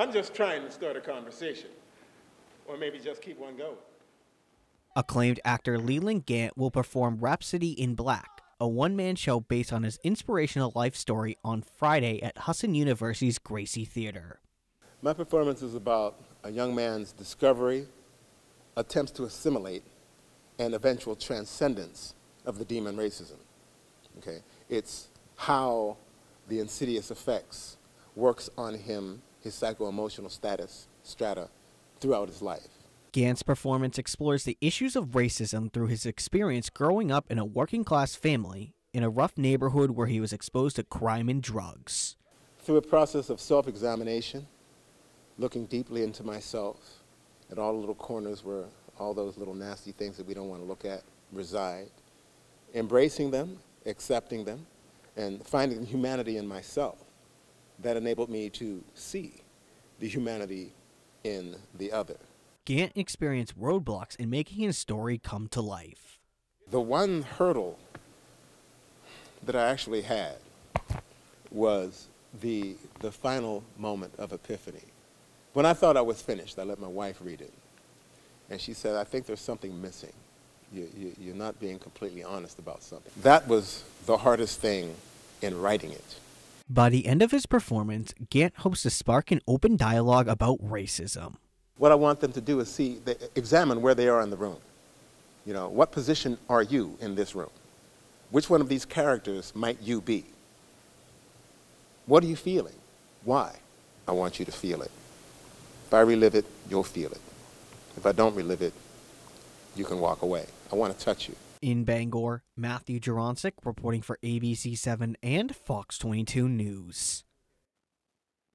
I'm just trying to start a conversation, or maybe just keep one going. Acclaimed actor Leland Gantt will perform Rhapsody in Black, a one man show based on his inspirational life story on Friday at Husson University's Gracie Theater. My performance is about a young man's discovery, attempts to assimilate, and eventual transcendence of the demon racism. Okay? It's how the insidious effects works on him, his psycho-emotional status, strata, throughout his life. Gantt's performance explores the issues of racism through his experience growing up in a working class family in a rough neighborhood where he was exposed to crime and drugs. Through a process of self examination, looking deeply into myself at all the little corners where all those little nasty things that we don't want to look at reside, embracing them, accepting them, and finding humanity in myself that enabled me to see the humanity in the other. Gantt experienced roadblocks in making his story come to life. The one hurdle that I actually had was the, the final moment of epiphany. When I thought I was finished, I let my wife read it. And she said, I think there's something missing. You, you, you're not being completely honest about something. That was the hardest thing in writing it. By the end of his performance, Gantt hopes to spark an open dialogue about racism. What I want them to do is see, examine where they are in the room. You know, what position are you in this room? Which one of these characters might you be? What are you feeling? Why? I want you to feel it. If I relive it, you'll feel it. If I don't relive it, you can walk away. I want to touch you. In Bangor, Matthew Juronsik reporting for ABC7 and Fox 22 News.